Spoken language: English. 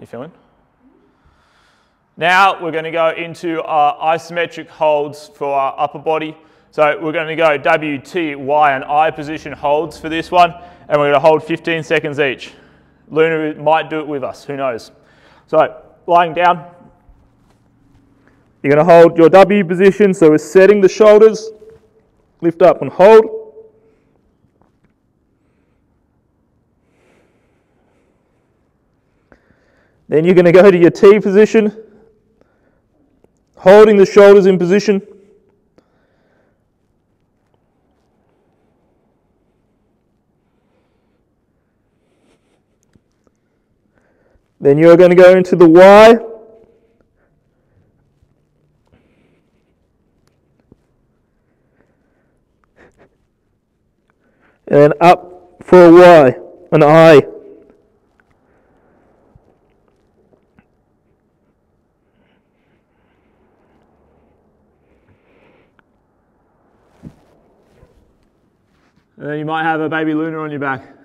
You feeling? Now we're going to go into our isometric holds for our upper body. So we're going to go W, T, Y, and I position holds for this one, and we're going to hold 15 seconds each. Luna might do it with us, who knows. So lying down, you're going to hold your W position, so we're setting the shoulders, lift up and hold. Then you're going to go to your T position, holding the shoulders in position. Then you're going to go into the Y. And then up for a Y, an I. And then you might have a baby Luna on your back.